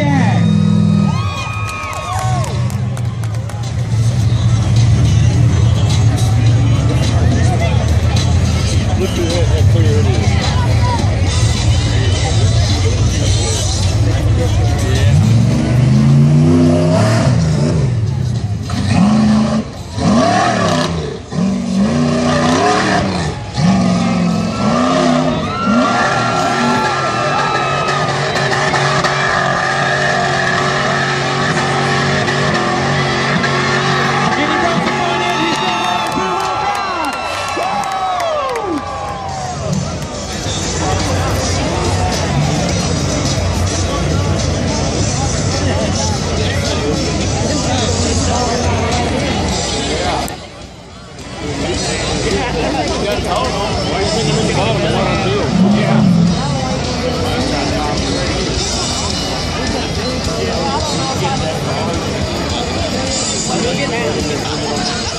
Stag. Look at how clear it is. Why you. think